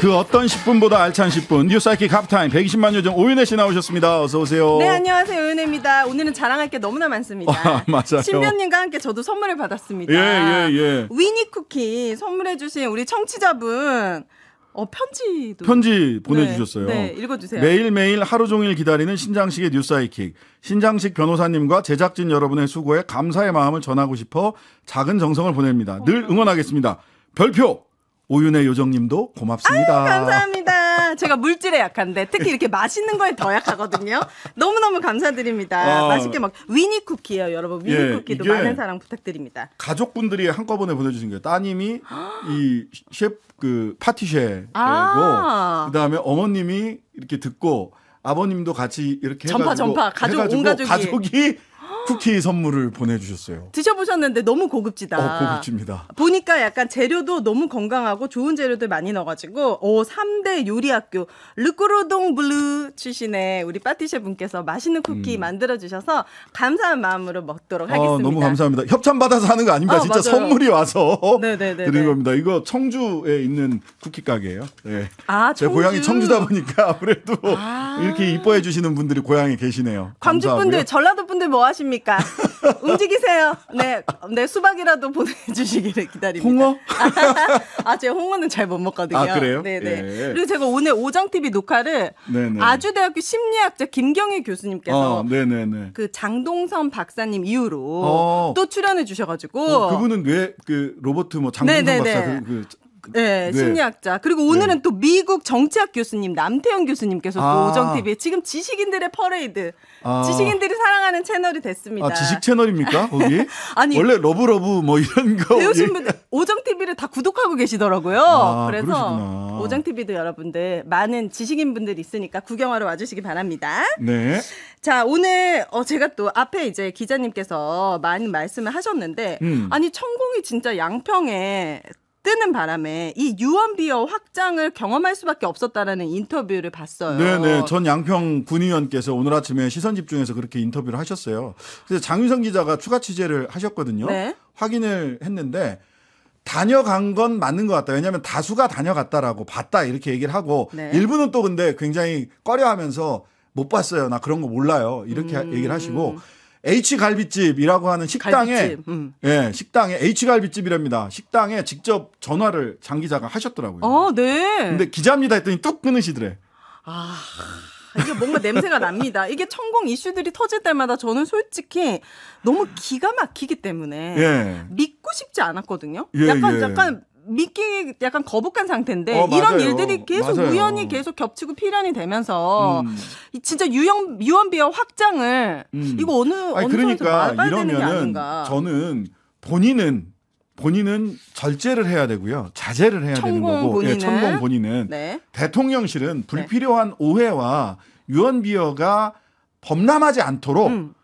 그 어떤 10분보다 알찬 10분 뉴스 하이킥 하프 타임 120만 요정 오윤혜 씨 나오셨습니다. 어서 오세요. 네 안녕하세요 오윤혜입니다. 오늘은 자랑할 게 너무나 많습니다. 아, 맞아요. 신변님과 함께 저도 선물을 받았습니다. 예, 예, 예. 위니 쿠키 선물해주신 우리 청취자분 어 편지도 편지 보내주셨어요. 네, 네, 읽어주세요. 매일 매일 하루 종일 기다리는 신장식의 뉴스 하이킥. 신장식 변호사님과 제작진 여러분의 수고에 감사의 마음을 전하고 싶어 작은 정성을 보냅니다. 늘 응원하겠습니다. 별표 오윤혜 요정님도 고맙습니다. 아유, 감사합니다. 제가 물질에 약한데 특히 이렇게 맛있는 거에 더 약하거든요. 너무너무 감사드립니다. 아. 맛있게 먹 위니 쿠키예요, 여러분. 위니 예, 쿠키도 많은 사랑 부탁드립니다. 가족분들이 한꺼번에 보내주신 거예요. 따님이 이 셰프 그 파티쉐고 아. 그다음에 어머님이 이렇게 듣고 아버님도 같이 이렇게 전파, 해가지고 전파. 가족, 온 해가지고 가족이. 가족이 쿠키 선물을 보내주셨어요. 드셔보셨는데 너무 고급지다. 어, 고급집니다. 보니까 약간 재료도 너무 건강하고 좋은 재료들 많이 넣어가지고 오 3대 요리학교 르 꼬르동 블루 출신의 우리 파티셰 분께서 맛있는 쿠키 만들어주셔서 감사한 마음으로 먹도록 하겠습니다. 아, 음. 너무 감사합니다. 협찬 받아서 하는 거 아닙니다. 어, 진짜 맞아요. 선물이 와서 네네네네. 드린 겁니다. 이거 청주에 있는 쿠키 가게예요. 네. 아, 제 청주. 고향이 청주다 보니까 아무래도 아. 이렇게 이뻐해 주시는 분들이 고향에 계시네요. 광주 분들. 전라도 분들 뭐 하십니까? 움직이세요. 네, 네 수박이라도 보내주시기를 기다립니다. 홍어? 아, 제가 홍어는 잘 못 먹거든요. 아, 그래요? 네네. 예. 그리고 제가 오늘 오정 TV 녹화를 네네. 아주대학교 심리학자 김경일 교수님께서 어, 네네네. 그 장동선 박사님 이후로 어. 또 출연해 주셔가지고 어, 그분은 왜 그 로버트 뭐 장동선 네네네. 박사 그, 그 네, 네. 심리학자 그리고 오늘은 또 미국 정치학 교수님 남태영 교수님께서 아. 또 오정 TV에 지금 지식인들의 퍼레이드 아. 지식인들이 사랑하는 채널이 됐습니다. 아, 지식 채널입니까? 거기? 아니, 원래 love love 뭐 이런 거 배우신 예. 분들 오정 TV를 다 구독하고 계시더라고요. 아, 그래서 그러시구나. 오정 TV도 여러분들 많은 지식인 분들이 있으니까 구경하러 와주시기 바랍니다. 네. 자, 오늘 어 제가 또 앞에 이제 기자님께서 많은 말씀을 하셨는데 음. 아니 천공이 진짜 양평에 뜨는 바람에 이 유언비어 확장을 경험할 수밖에 없었다라는 인터뷰를 봤어요. 네네. 전 양평 군의원께서 오늘 아침에 시선 집중해서 그렇게 인터뷰를 하셨어요. 그래서 장윤성 기자가 추가 취재를 하셨거든요. 네. 확인을 했는데 다녀간 건 맞는 것 같다. 왜냐하면 다수가 다녀갔다라고 봤다 이렇게 얘기를 하고 네. 일부는 또 근데 굉장히 꺼려하면서 못 봤어요. 나 그런 거 몰라요. 이렇게 음. 얘기를 하시고 H 갈비집이라고 하는 식당에 갈비집, 음. 예 식당에 H 갈비집이랍니다. 식당에 직접 전화를 장 기자가 하셨더라고요. 어, 네. 근데 기자입니다 했더니 뚝 끊으시더래. 아, 이게 뭔가 냄새가 납니다. 이게 천공 이슈들이 터질 때마다 저는 솔직히 너무 기가 막히기 때문에 예. 믿고 싶지 않았거든요. 예, 약간 예. 약간 믿기 약간 거북한 상태인데 어, 이런. 일들이 계속 맞아요. 우연히 계속 겹치고 필연이 되면서 음. 이 진짜 유형 유언 비어 확장을 음. 이거 어느 아니 어느 그러니까 이러면은. 저는 본인은 본인은 절제를 해야 되고요. 자제를 해야 되는 거고. 예, 본인은. 천공 본인은 네. 대통령실은 불필요한 오해와 유언 비어가 범람하지 않도록 음,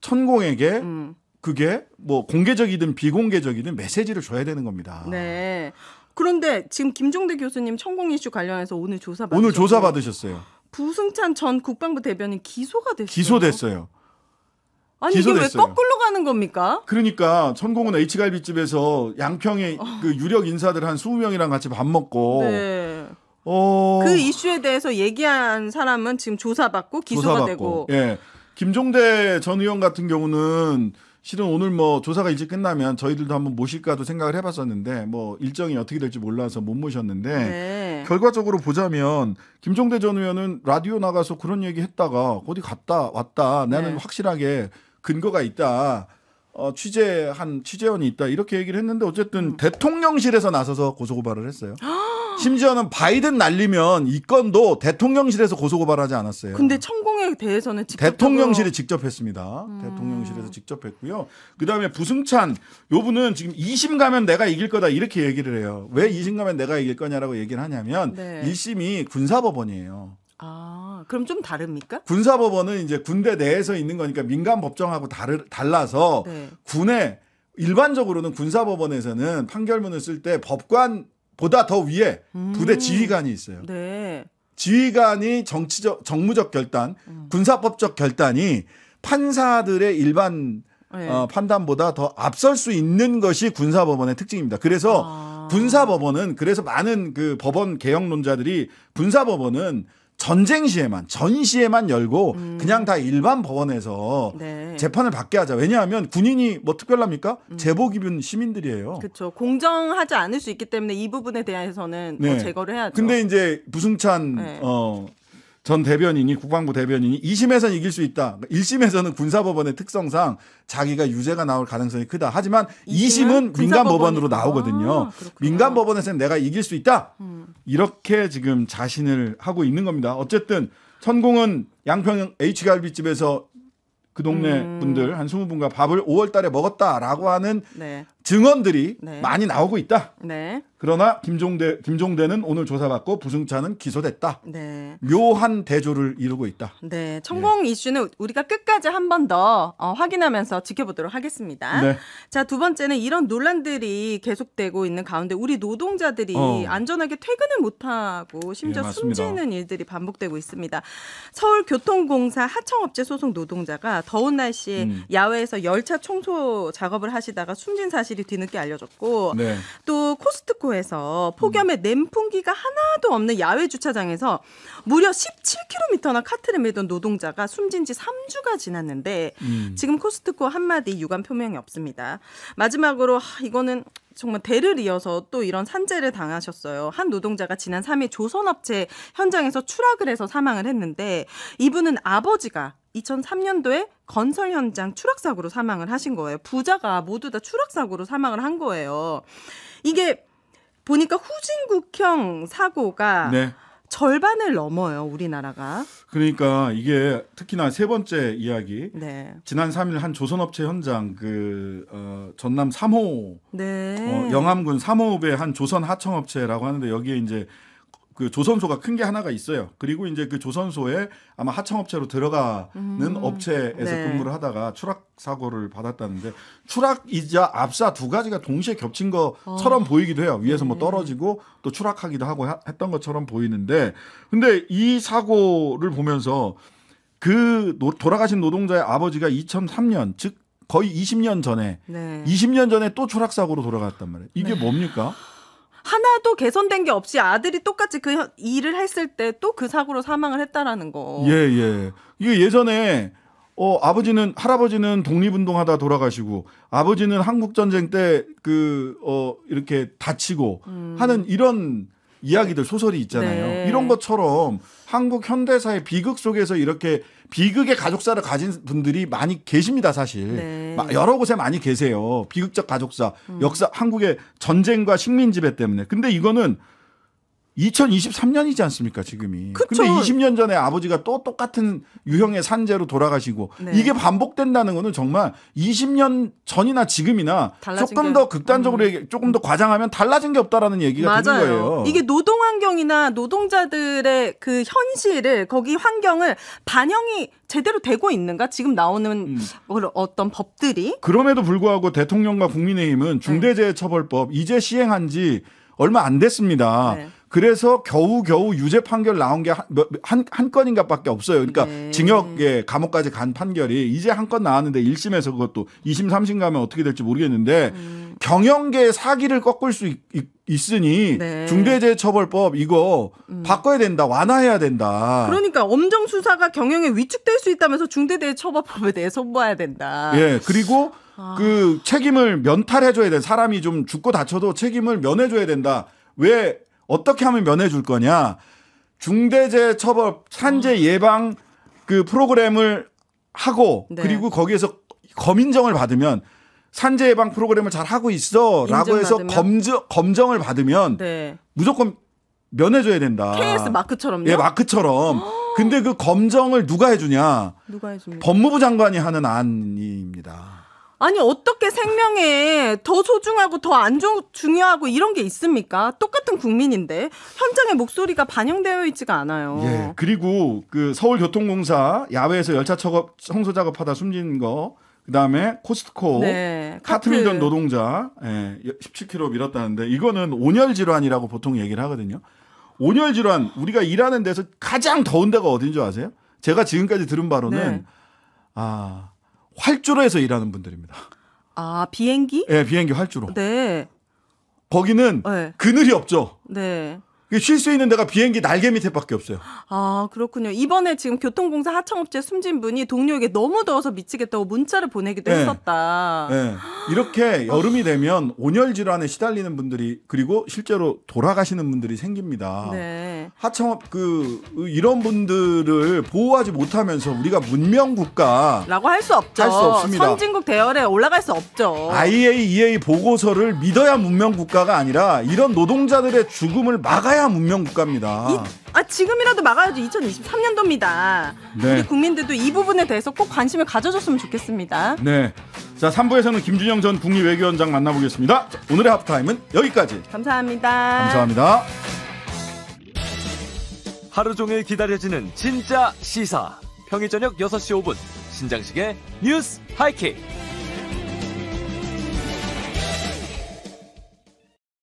천공에게 음. 그게 뭐 공개적이든 비공개적이든 메시지를 줘야 되는 겁니다. 네. 그런데 지금 김종대 교수님 천공 이슈 관련해서 오늘 조사 받으 오늘 조사 받으셨어요. 부승찬 전 국방부 대변인 기소가 됐어요. 기소됐어요. 아니 이게 왜 기소됐어요. 거꾸로 가는 겁니까? 그러니까 천공은 H갈비집에서 양평에 그 유력 인사들 한 20명이랑 같이 밥 먹고 네. 어 그 이슈에 대해서 얘기한 사람은 지금 조사받고 기소가 조사받고. 되고 예. 김종대 전 의원 같은 경우는 실은 오늘 뭐 조사가 일찍 끝나면 저희들도 한번 모실까도 생각을 해봤었는데 뭐 일정이 어떻게 될지 몰라서 못 모셨는데 네. 결과적으로 보자면 김종대 전 의원은 라디오 나가서 그런 얘기 했다가 어디 갔다 왔다 나는 네. 확실하게 근거가 있다. 어, 취재한 취재원이 있다 이렇게 얘기를 했는데 어쨌든 음. 대통령실에서 나서서 고소고발을 했어요. 심지어는 바이든 날리면 이 건도 대통령실에서 고소고발하지 않았어요. 근데 천공에 대해서는 직접 대통령실이 직접 했습니다. 음. 대통령실에서 직접 했고요. 그다음에 부승찬 요 분은 지금 2심 가면 내가 이길 거다 이렇게 얘기를 해요. 왜 2심 가면 내가 이길 거냐라고 얘기를 하냐면 네. 1심이 군사법원이에요. 아 그럼 좀 다릅니까? 군사법원은 이제 군대 내에서 있는 거니까 민간 법정하고 다르, 달라서 네. 군에 일반적으로는 군사법원에서는 판결문을 쓸 때 법관 보다 더 위에 부대 음. 지휘관이 있어요. 네. 지휘관이 정치적 정무적 결단, 음. 군사법적 결단이 판사들의 일반 네. 어, 판단보다 더 앞설 수 있는 것이 군사법원의 특징입니다. 그래서 아. 군사법원은 그래서 많은 그 법원 개혁론자들이 군사법원은 전쟁 시에만 전시에만 열고 그냥 다 일반 법원에서 음. 네. 재판을 받게 하자. 왜냐하면 군인이 뭐 특별합니까? 제복 입은 시민들이에요. 음. 그렇죠. 공정하지 않을 수 있기 때문에 이 부분에 대해서는 뭐 네. 제거를 해야죠. 근데 이제 부승찬 네. 어, 전 대변인이 국방부 대변인이 2심에서는 이길 수 있다. 1심에서는 군사법원의 특성상 자기가 유죄가 나올 가능성이 크다. 하지만 이심은 2심은 민간법원으로 나오거든요. 아. 민간법원에서는 내가 이길 수 있다. 음. 이렇게 지금 자신을 하고 있는 겁니다. 어쨌든 천공은 양평 H갈비집에서 그 동네 음. 분들 한 20분과 밥을 5월 달에 먹었다라고 하는 네. 증언들이 네. 많이 나오고 있다. 네. 그러나 김종대 김종대는 오늘 조사받고 부승차는 기소됐다. 네. 묘한 대조를 이루고 있다. 네, 천공 이슈는 우리가 끝까지 한 번더 어, 확인하면서 지켜보도록 하겠습니다. 네. 자, 두 번째는 이런 논란들이 계속되고 있는 가운데 우리 노동자들이 어. 안전하게 퇴근을 못 하고 심지어 예. 숨지는 일들이 반복되고 있습니다. 서울교통공사 하청업체 소속 노동자가 더운 날씨에 음. 야외에서 열차 청소 작업을 하시다가 숨진 사실 이 뒤늦게 알려졌고 네. 또 코스트코에서 폭염에 냉풍기가 하나도 없는 야외 주차장에서 무려 17km나 카트를 밀던 노동자가 숨진 지 3주가 지났는데 음. 지금 코스트코 한마디 유감 표명이 없습니다. 마지막으로 하, 이거는 정말 대를 이어서 또 이런 산재를 당하셨어요. 한 노동자가 지난 3일 조선업체 현장에서 추락을 해서 사망을 했는데 이분은 아버지가 2003년도에 건설 현장 추락 사고로 사망을 하신 거예요. 부자가 모두 다 추락 사고로 사망을 한 거예요. 이게 보니까 후진국형 사고가 네. 절반을 넘어요, 우리나라가. 그러니까 이게 특히나 세 번째 이야기. 네. 지난 3일 한 조선업체 현장 그 어, 전남 3호 네. 어, 영암군 3호읍의 한 조선 하청업체라고 하는데 여기에 이제 그 조선소가 큰 게 하나가 있어요. 그리고 이제 그 조선소에 아마 하청업체로 들어가는 업체에서 네. 근무를 하다가 추락 사고를 받았다는데 추락이자 압사 두 가지가 동시에 겹친 것처럼 보이기도 해요. 위에서 뭐 떨어지고 또 추락하기도 하고 하- 했던 것처럼 보이는데 근데 이 사고를 보면서 그 노- 돌아가신 노동자의 아버지가 2003년 즉 거의 20년 전에 네. 20년 전에 또 추락 사고로 돌아갔단 말이에요. 이게 뭡니까? 하나도 개선된 게 없이 아들이 똑같이 그 현- 일을 했을 때 또 그 사고로 사망을 했다라는 거. 예, 예. 이게 예전에 어 아버지는 할아버지는 독립운동하다 돌아가시고 아버지는 한국 전쟁 때 그 어 이렇게 다치고 하는 이런 이야기들 소설이 있잖아요. 음. 네. 이런 것처럼 한국 현대사의 비극 속에서 이렇게 비극의 가족사를 가진 분들이 많이 계십니다, 사실. 네. 음. 마- 여러 곳에 많이 계세요. 비극적 가족사, 역사, 한국의 전쟁과 식민 지배 때문에. 근데 이거는 2023년이지 않습니까, 지금이. 그쵸. 근데 20년 전에 아버지가 또 똑같은 유형의 산재로 돌아가시고 네. 이게 반복된다는 거는 정말 20년 전이나 지금이나 조금 게- 음. 더 극단적으로 얘기, 조금 더 과장하면 달라진 게 없다라는 얘기가 되는 맞아요. 거예요. 이게 노동 환경이나 노동자들의 그 현실을 거기 환경을 반영이 제대로 되고 있는가? 지금 나오는 음. 뭐 어떤 법들이 그럼에도 불구하고 대통령과 국민의힘은 중대재해처벌법 이제 시행한 지 얼마 안 됐습니다. 네. 그래서 겨우겨우 유죄 판결 나온 게 한 한 건인가 밖에 없어요. 그러니까 네. 징역에 감옥까지 간 판결이 이제 한 건 나왔는데 1심에서 그것도 2심, 3심 가면 어떻게 될지 모르겠는데 경영계 사기를 꺾을 수 있, 으니 네. 중대재해처벌법 이거 바꿔야 된다. 완화해야 된다. 그러니까 엄정 수사가 경영에 위축될 수 있다면서 중대재해처벌법에 대해 선보아야 된다. 예, 그리고 아. 그 책임을 면탈해줘야 돼. 사람이 좀 죽고 다쳐도 책임을 면해줘야 된다. 왜 어떻게 하면 면해줄 거냐? 중대재해 처벌 산재 예방 그 프로그램을 하고 네. 그리고 거기에서 검인정을 받으면 산재 예방 프로그램을 잘 하고 있어라고 해서? 검증 검정을 받으면 네. 무조건 면해줘야 된다. KS 마크처럼요? 예, 마크처럼. 근데 그 검정을 누가 해주냐? 누가 해줍니까? 법무부 장관이 하는 안입니다. 아니 어떻게 생명에 더 소중하고 더 안 중요하고 이런 게 있습니까? 똑같은 국민인데 현장의 목소리가 반영되어 있지가 않아요. 예. 그리고 그 서울교통공사 야외에서 열차 작업, 청소 작업하다 숨진 거, 그 다음에 코스트코 네, 카트 카트. 밀던 노동자 예, 17km 밀었다는데 이거는 온열 질환이라고 보통 얘기를 하거든요. 온열 질환 우리가 일하는 데서 가장 더운 데가 어딘 줄 아세요? 제가 지금까지 들은 바로는 네. 아 활주로 에서 일하는 분들입니다. 아 비행기? 예, 비행기 활주로. 네. 거기는 네. 그늘이 없죠. 네. 쉴 수 있는 데가 비행기 날개 밑에밖에 없어요. 아, 그렇군요. 이번에 지금 교통공사 하청업체 숨진 분이 동료에게 너무 더워서 미치겠다고 문자를 보내기도 네. 했었다. 예. 이렇게 여름이 되면 온열 질환에 시달리는 분들이 그리고 실제로 돌아가시는 분들이 생깁니다. 네. 하청업 그 이런 분들을 보호하지 못하면서 우리가 문명 국가 라고 할 수 없죠. 할 수 없습니다. 선진국 대열에 올라갈 수 없죠. IAEA 보고서를 믿어야 문명 국가가 아니라 이런 노동자들의 죽음을 막아야 문명 국가입니다. 이, 아 지금이라도 막아야죠. 2023년도입니다. 네. 우리 국민들도 이 부분에 대해서 꼭 관심을 가져줬으면 좋겠습니다. 네. 자, 3부에서는 김준영 전 국립외교원장 만나보겠습니다. 자, 오늘의 하프타임은 여기까지. 감사합니다. 감사합니다. 하루 종일 기다려지는 진짜 시사. 평일 저녁 6시 5분 신장식의 뉴스 하이킥.